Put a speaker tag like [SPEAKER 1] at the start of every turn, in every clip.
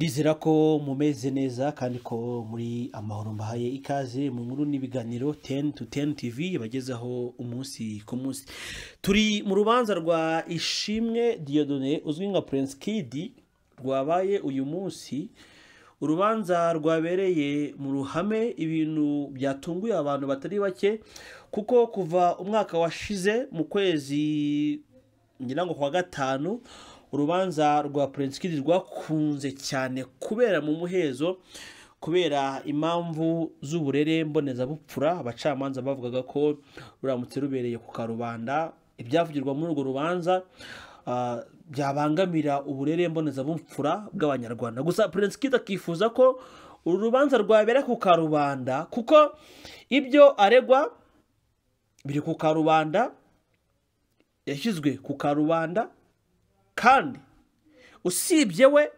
[SPEAKER 1] ndizera ko mumeze neza kandi ko muri amahoro mbahaye ikaze mu nkuru n'ibiganiro 10 to 10 tv bagezaho umunsi ku munsi. Turi mu rubanza rwa ishimwe diyodone uzwi nka prince kid rwabaye uyu munsi. Urubanza rwabereye mu ruhame ibintu byatunguye abantu batari bake kuko kuva umwaka washize mu kwezi ngira ngo kwa gatanu urubanza rwa prince kid rwakunze cyane kubera mu muhezo kubera impamvu z'uburere mbonezabupfura. Abacamanza bavugaga ko ruramutse rubereye ku karubanda. Ibyavugirwa muri urwo rubanza ah, byabangamira uburere mbonezabupfura bw'abanyarwanda. Gusa prince kid akifuza ko uru rubanza rwabera ku karubanda kuko ibyo aregwa biri ku karubanda yashyizwe ku karubanda. Kandi usibye we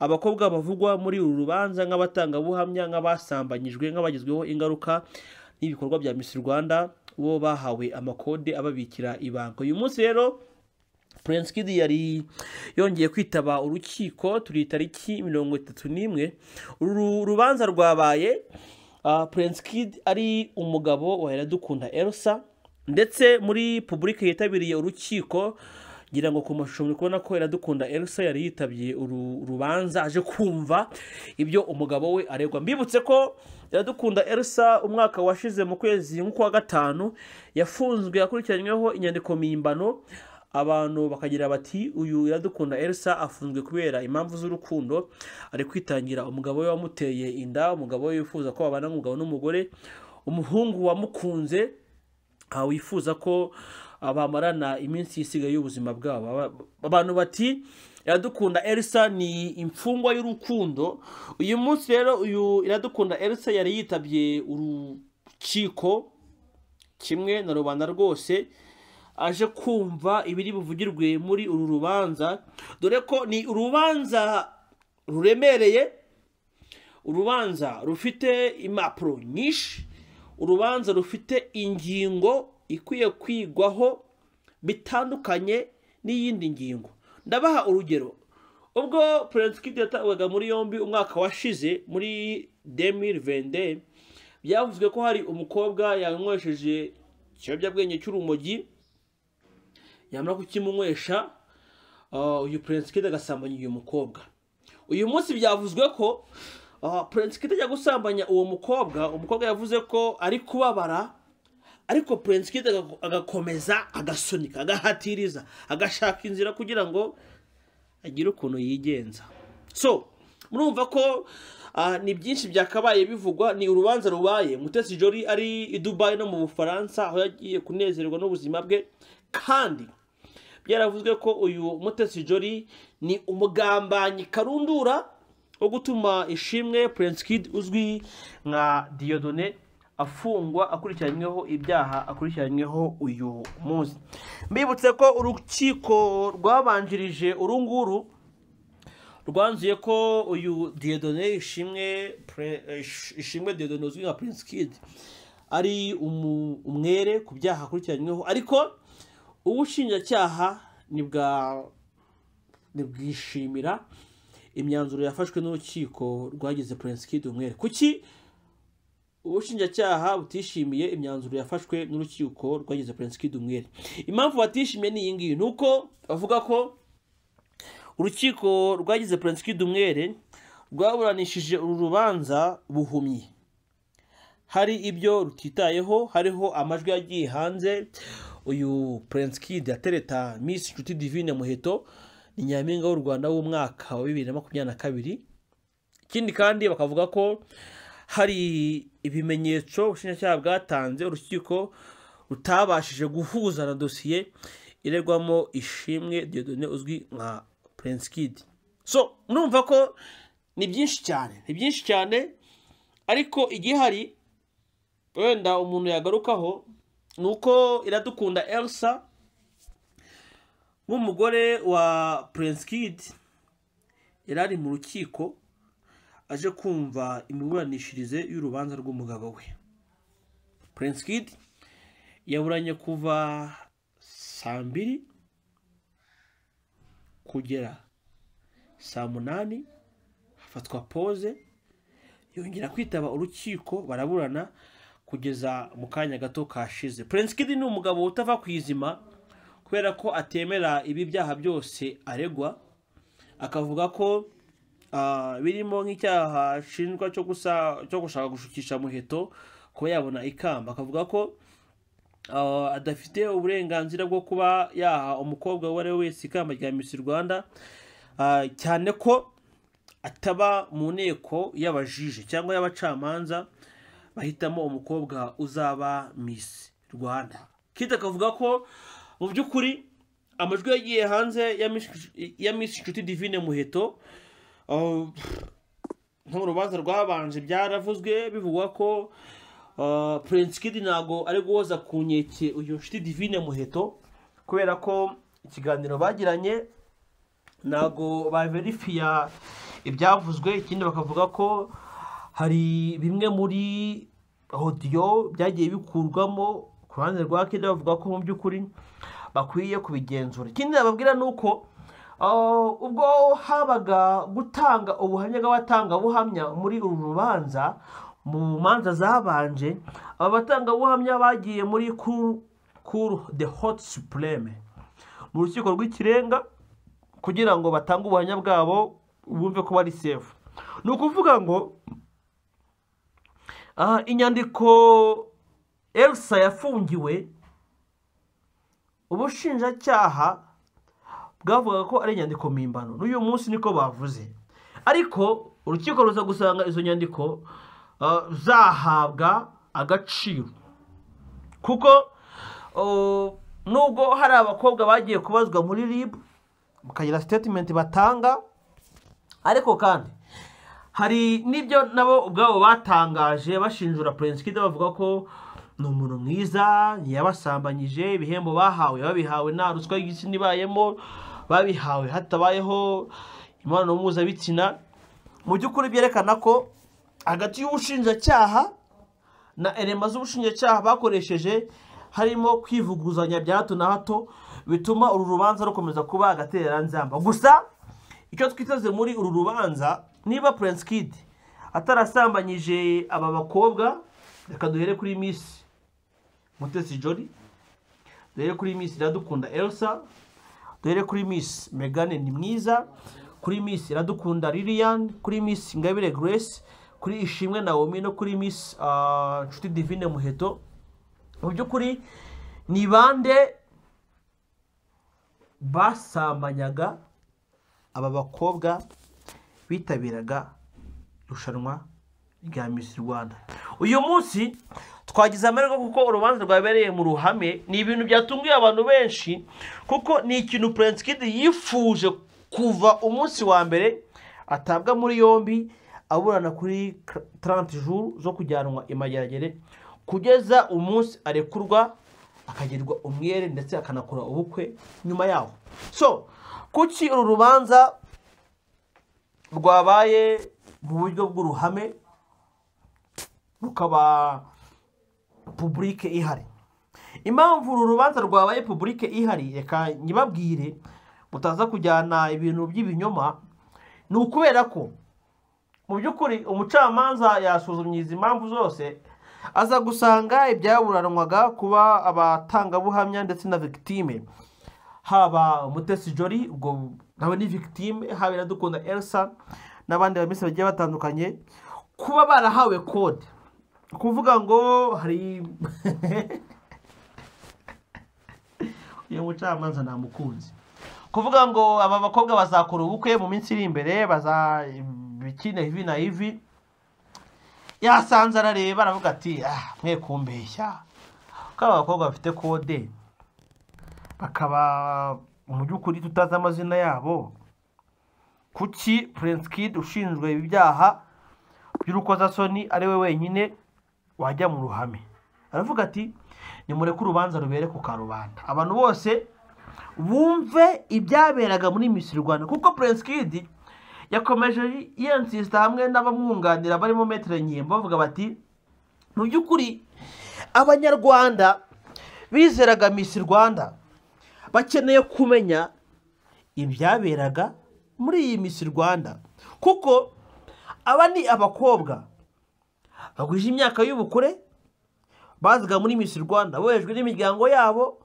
[SPEAKER 1] abakobwa bavugwa muri uru rubanza nk'abatangabuhamya nk'abasambanyijwe nk'abagizweho ingaruka n'ibikorwa bya Miss Rwanda bo bahawe amakode ababikira ibanga. Uyu munsi rero Prince Kid yari yongeye kwitaba urukiko turi tariki mirongo itatu n'imwe. Uru rubanza rwabaye Prince Kid ari umugabo wa Iradukunda Elsa ndetse muri publike yitabiriye urukiko ngira ngo ku mashusho muri kubona ko Iradukunda Elsa yari yitabye uru rubanza aje kumva ibyo umugabo we aregwa. Mbibutse ko Iradukunda Elsa umwaka washize mu kwezi nk'ukwa gatanu yafunzwe akurikiranyweho inyandiko mpimbano abantu bakagira bati uyu Iradukunda Elsa afunzwe kubera impamvu z'urukundo. Ari kwitangira umugabo we wamuteye inda umugabo we wifuza ko babana nk'umugabo n'umugore. Umuhungu wamukunze wifuza ko bamarana iminsi isigaye y'ubuzima bwabo. Aba- abantu bati iradukunda elsa ni imfungwa y'urukundo. Uyu munsi rero uyu iradukunda elsa yari yitabye urukiko kimwe na rubanda rwose aje kumva ibiri buvugirwe muri uru rubanza. Dore ko ni urubanza ruremereye urubanza rufite impapuro nyinshi urubanza rufite ingingo ikwiye kwigwaho bitandukanye n'iyindi ngingo. Ndabaha urugero ubwo Prince Kid yatabwaga muri yombi umwaka washize muri 2022 byavuzwe ko hari umukobwa yanywesheje ikiyobyabwenge cy'urumogi yamara kukimunywesha uh, uyu Prince Kid agasambanya uyu mukobwa. Uyu munsi byavuzwe ko uh, Prince Kid ajya gusambanya uwo mukobwa umukobwa yavuze ko ari kubabara ariko aga- agakomeza agasunika agahatiriza agashaka inzira kugira ngo agire ukuntu yigenza. So murumva ko ah, ni byinshi byakabaye bivugwa ni urubanza rubaye. Mutesi jori ari i dubayi no mu bufaransa aho yagiye kunezerwa n'ubuzima bwe. Kandi byaravuzwe ko uyu mutesi jori ni umugambanyi karundura wo gutuma ishimwe Prince Kid uzwi nka Dieudonné afungwa akurikiranyweho ibyaha akurikiranyweho uyu munsi. Mbibutse ko urukiko rwabanjirije uru nguru rwanzuye ko uyu Dieudonné ishimwe ishimwe Dieudonné uzwi nka Prince Kid ari umwere ku byaha akurikiranyweho. Ariko ubushinjacyaha ntibwishimira imyanzuro yafashwe n'urukiko rwagize Prince Kid umwere. Kuki ubushinjacyaha butishimiye imyanzuro yafashwe n'urukiko rwagize Prince Kid umwere impamvu batishimiye ni iyi ngiyi ni uko bavuga ko urukiko rwagize Prince Kid umwere rwaburanishije uru rubanza buhumyi. Hari ibyo rutitayeho hariho amajwi yagiye hanze. Uyu Kid atereta Miss Nshuti Divine Muheto ni nyampinga w'u Rwanda w'umwaka wa bibiri na makumyabiri na kabiri. Ikindi kandi bakavuga ko hari ibimenyetso ubushinjacyaha bwatanze urukiko rutabashije guhuza na dosiye iregwamo ishimwe Dieudonné uzwi nka Prince Kid. So murumva ko ni byinshi cyane ni byinshi cyane ariko igihari wenda umuntu yagarukaho ni uko iradukunda Elsa nk'umugore wa Prince Kid yari ari mu rukiko. Aje kumva imiburanishirize y'urubanza rw'umugabo we. Prince Kid yaburanye kuva saa mbiri kugera saa munani hafatwa pose yongera kwitaba urukiko baraburana kugeza mu kanya gato kashize. Prince Kid ni umugabo utava ku izima kubera ko atemera ibi byaha byose aregwa akavuga ko birimo nk'icyaha ashinjwa cyo gushaka gushukisha muheto kuba yabona ikamba. Akavuga ko ah, adafite uburenganzira bwo kuba yaha umukobwa uwo ari we wese ikamba rya Miss Rwanda ah, cyane ko ataba mu nteko y'abajije cyangwa y'abacamanza bahitamo umukobwa uzaba Miss Rwanda. Kid akavuga ko mu by'ukuri amajwi yagiye hanze ya Miss- ya Miss Nshuti Divine Muheto uh, nko mu rubanza rwabanje byaravuzwe bivugwa ko uh, Prince Kid ntago ari guhoza ku nkeke uyu Nshuti Divine Muheto kubera ko ikiganiro bagiranye ntago baverifiya ibyavuzwe ikindi bakavuga ko hari bimwe muri audio byagiye bikurwamo ku ruhande rwa kida bavuga ko mu by'ukuri bakwiye kubigenzura. Ikindi nababwira ni uko ubwo habaga gutanga ubuhamya bw'abatangabuhamya muri uru rubanza mu manza zabanje aba batangabuhamya bagiye muri kuru de hot supreme mu rukiko rw'ikirenga kugira ngo batange ubuhamya bwabo bumve ko bari sefu ni ukuvuga ngo aha inyandiko elsa yafungiwe ubushinjacyaha bwavugaga ko ari inyandiko mpimbano. N'uyu munsi niko bavuze. Ariko urukiko ruza gusanga izo nyandiko ah, zahabwa agaciro. Kuko oh, nubwo hari abakobwa bagiye kubazwa muri rib bakagira sitatimenti batanga ariko kandi hari n'ibyo nabo ubwabo batangaje bashinjura Kid bavuga ko ni umuntu mwiza ntiyabasambanyije ibihembo bahawe babihawe nta ruswa y'igitsina ibayemo babihawe. Hatabayeho imibonano mpuzabitsina mu by'ukuri byerekana ko hagati y'ubushinjacyaha na erema z'ubushinjacyaha bakoresheje harimo kwivuguzanya bya hato na hato bituma uru rubanza rukomeza kuba agatereranzamba gusa icyo twiteze muri uru rubanza niba Prince Kid atarasambanyije aba bakobwa reka duhere kuri Miss Mutesi Jolly duhere kuri Miss Iradukunda Elsa duhere kuri Miss Megane ni mwiza kuri Miss Iradukunda Lilian kuri Miss Ingabire Grace kuri Ishimwe Naomi no kuri Miss ah, Nshuti Divine Muheto. Mu by'ukuri ni bande basambanyaga aba bakobwa bitabiraga irushanwa rya Miss Rwanda? Uyu munsi twagize amahirwe kuko urubanza rwabereye mu ruhame. Ni ibintu byatunguye abantu benshi kuko ni ikintu Prince Kid yifuje kuva umunsi wa mbere atabwa muri yombi aburana kuri 30 jours zo kujyanwa imageragere kugeza umunsi arekurwa akagirwa umwere ndetse akanakora ubukwe nyuma yaho. So kuki uru rubanza rwabaye mu buryo bw'uruhame? Rukaba publike ihari. Impamvu uru rubanza rwabaye publike ihari reka nyibabwire mutaza kujyana ibintu by'ibinyoma ni ukubera ko mu by'ukuri umucamanza yasuzumye izi mpamvu zose aza gusanga ibyaburanwaga kuba abatangabuhamya ndetse na victime. Haba umutesi jori ubwo nawe ni victime haba iradukunda elsa n'abandi bamisi bagiye batandukanye kuba barahawe kode kuvuga ngo hari uyu mucamanza namukunzi kuvuga ngo aba bakobwa bazakora ubukwe mu minsi iri imbere bazabikine ivi na ivi yasanze arareba aravuga ati ah mwe kumbeshya. Ko aba bakobwa bafite kode. Bakaba mu by'ukuri tutazi amazina yabo. Kuki Prince Kid ushinjwe ibi byaha? By'urukozasoni ari we wenyine. Wajya mu ruhame. Aravuga ati nimureke urubanza rubere ku karubanda. Abantu bose bumve ibyaberaga muri Miss Rwanda kuko Kid yakomeje yensista hamwe n'abamwunganira barimo Maître Nkemba bavuga bati mu by'ukuri abanyarwanda bizeraga Miss Rwanda bakeneye kumenya ibyaberaga muri iyi Miss Rwanda kuko aba ni abakobwa bagwije imyaka y'ubukure bazaga muri Miss Rwanda. Bohejwe n'imiryango yabo.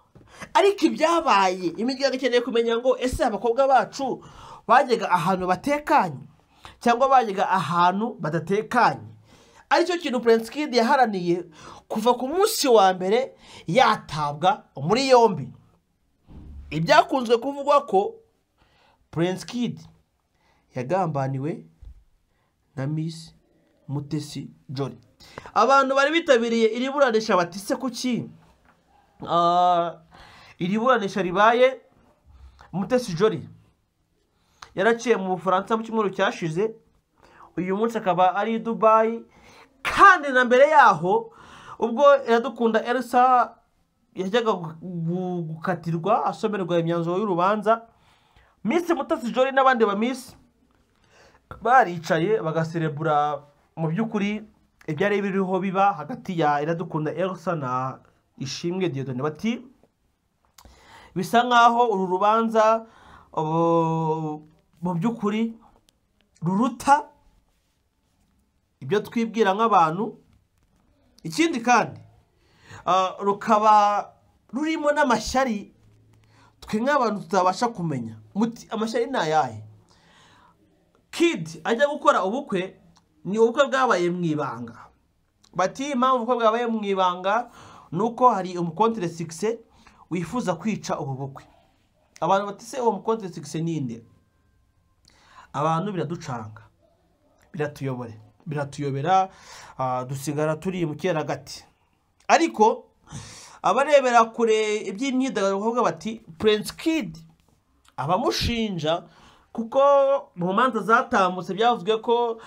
[SPEAKER 1] Ariko ibyabaye imiryango ikeneye kumenya ngo ese abakobwa bacu bajyaga ahantu batekanye? Cyangwa bajyaga ahantu badatekanye? Aricyo kintu Prince Kid yaharaniye kuva ku munsi wa mbere yatabwa muri yombi. Ibyakunzwe kuvugwa ko Prince Kid yagambaniwe na Miss Mutesi Jolly abantu bari bitabiriye iri buranisha bati se kuki? Ah, iri buranisha ribaye Mutesi Jolly yaraciye mu Bufaransa mu cyumweru cyashize. Uyu munsi akaba ari i Dubai. Kandi na mbere yaho ubwo iradukunda Elsa yajyaga gu- gu- gukatirwa asomerwa imyanzuro y'urubanza. Miss Mutesi Jolly n'abandi ba Miss baricaye bagaserebura mu by'ukuri ibyari biriho biba hagati ya iradukunda Elsa na ishimwe Dieudonne bati bisa nk'aho uru rubanza mu by'ukuri ruruta ibyo twibwira nk'abantu. Ikindi kandi rukaba rurimo n'amashyari twe nk'abantu tutabasha kumenya. Amashyari ni ayahe? Kid ajya gukora ubukwe ni ubukwe bwabaye mu ibanga. Bati impamvu ubukwe bwabaye mu ibanga ni uko hari umukontere sikise wifuza kwica ubu bukwe. Abantu bati se uwo mukontere sikise ninde abantu biraducanga biratuyobore biratuyobera ah, dusigara turi mu gati. Ariko abarebera kure iby'imyidagaduro bati Prince Kid abamushinja kuko mu manza zatambutse byavuzwe ko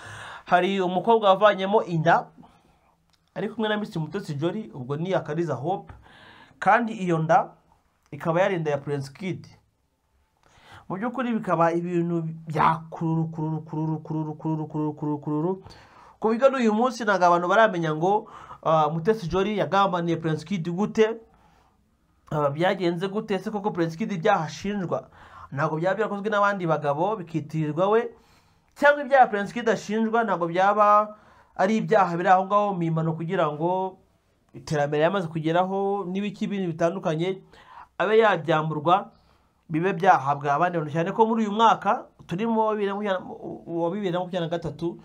[SPEAKER 1] hari umukobwa wavanyemo inda ari kumwe na Mr mutesi jori ubwo ni akariza hope. Kandi iyo nda ikaba yarinda ya Prince Kid. Mu by'ukuri bikaba ibintu byakururukuru ku bigo n'uyu munsi ntabwo abantu baramenya ngo uh, mutesi jori yagambaniye Prince Kid gute? Uh, byagenze gute? Se koko Prince Kid byahashinjwa ntabwo byaba byarakozwe n'abandi bagabo bikitirirwa we? Cyangwa ibyaha Prince Kid ashinjwa ntabwo byaba ari ibyaha biri aho ngaho mpimbano kugira ngo iterambere yamaze kugeraho n'ibiki bindi bitandukanye abe yabyamburwa bibe byahabwa abandi bantu. Cyane ko muri uyu mwaka turimo wa bibiri na makumyabiri- na gatatu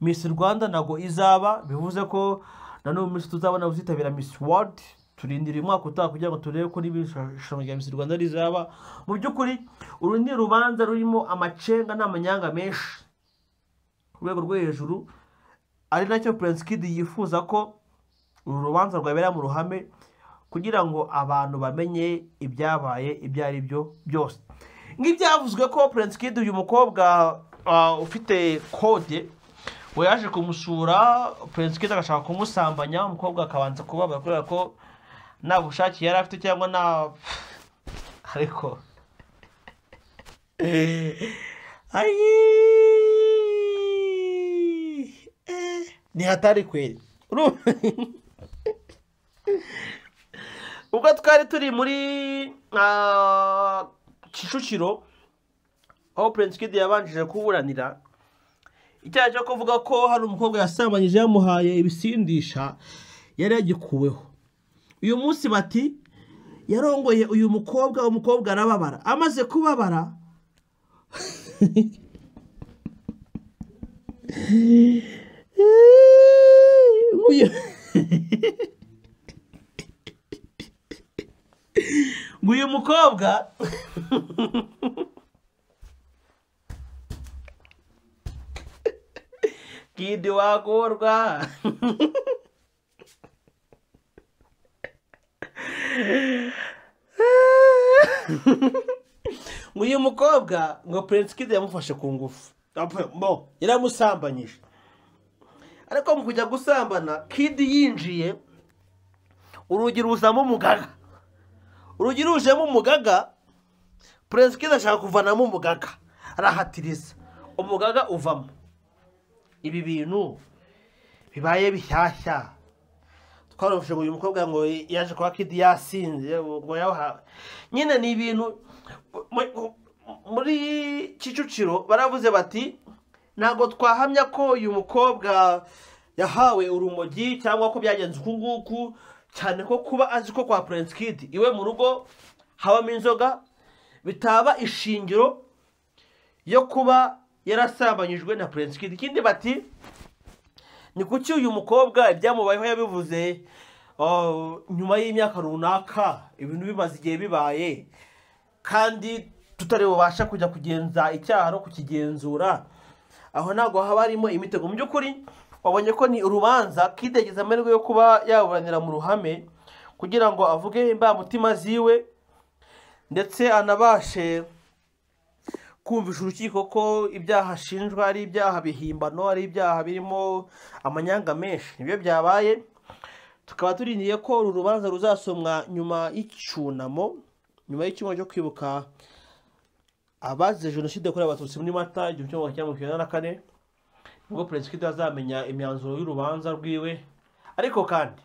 [SPEAKER 1] Miss Rwanda ntabwo izaba bivuze ko na n'ubu minsi tuzabona uzitabira Miss World turindira uyu mwaka utaha kugira ngo turebe ko n'irushanwa rya Miss Rwanda rizaba. Mu by'ukuri uru ni urubanza rurimo amacenga n'amanyanga menshi. Ku rwego rwo hejuru ari na cyo Prince Kid yifuza ko uru rubanza rwabera mu ruhame kugira ngo abantu bamenye ibyabaye ibyo ari byo byose. Nk'ibyavuzwe ko Prince Kid uyu mukobwa ah, ufite kode we yaje kumusura Prince Kid agashaka kumusambanya umukobwa akabanza kubabara kubera ko nta bushake yari afite cyangwa nta ariko. ni hatari kweli Uru- ubwo twari turi muri kicukiro aho Prince Kid yabanjije kuburanira icyaha cyo kuvuga ko hari umukobwa yasambanyije yamuhaye ibisindisha yari yagikuweho uyu munsi bati yarongoye uyu mukobwa umukobwa arababara amaze kubabara Uyu- mukobwa kidi wagorwa uyu mukobwa ngo Prince Kid yamufashe ku ngufu bo yaramusambanyije ariko mu kujya gusambana Kid yinjiye urugi ruzamo umugaga. Urugi rujemo umugaga Prince Kid ashaka kuvanamo umugaga. Arahatiriza. Umugaga uvamo. Ibi bintu bibaye bishyashya. Twarumvise ngo uyu mukobwa ngo yaje kwa kidi yasinze ngo yaha nyine ni ibintu mu- muri kicukiro baravuze bati ntabwo twahamya ko uyu mukobwa yahawe urumogi cyangwa ko byagenze uku nguku cyane ko kuba azi ko kwa Prince Kid iwe mu rugo habamo inzoga bitaba ishingiro yo kuba yarasambanyijwe na Prince Kid. Ikindi bati ni kuki uyu mukobwa ibyamubayeho yabivuze oh, nyuma y'imyaka runaka ibintu bimaze igihe bibaye kandi tutari bubasha kujya kugenza icyaha no kukigenzura? Aho ntabwo haba harimo imitego. Mu by'ukuri wabonye ko ni urubanza kidegeza amahirwe yo kuba yaburanira mu ruhame kugira ngo avuge imbamutima ziwe ndetse anabashe kumvisha urukiko ko ibyaha ashinjwa ari ibyaha bihimbano ari ibyaha birimo amanyanga menshi. Nibyo byabaye. Tukaba turindiye ko uru rubanza ruzasomwa nyuma y'icyunamo nyuma y'icyumweru cyo kwibuka abazize jenoside yakorewe abatutsi muri mata igihumbi kimwe magana cyenda mirongo icyenda na kane ni bwo perezida azamenya imyanzuro y'urubanza rwiwe. Ariko kandi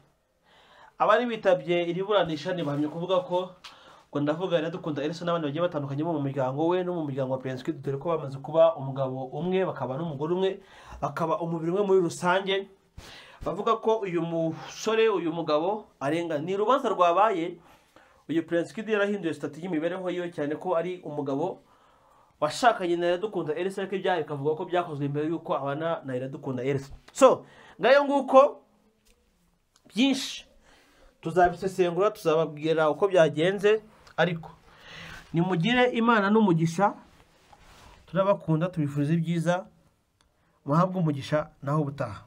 [SPEAKER 1] abari bitabye iri buranisha ntibahamye kuvuga ko ngo ndavuga iradukunda Elsa n'abandi bagiye batandukanye bo mu muryango we no mu muryango wa Kid dore ko bamaze kuba umugabo umwe bakaba n'umugore umwe bakaba umubiri umwe muri rusange. Bavuga ko uyu musore uyu mugabo arengana ni urubanza rwabaye uyu Kid yarahinduye sitati y'imibereho yiwe cyane ko ari umugabo washakanye na Iradukunda Elsa ariko ibyaha bikavuga ko byakozwe mbere y'uko abana na Iradukunda Elsa. So ngayo nguko byinshi. Tuzabisesengura tuzababwira uko byagenze ariko nimugire imana n'umugisha turabakunda tubifuriza ibyiza muhabwe umugisha naho ubutaha.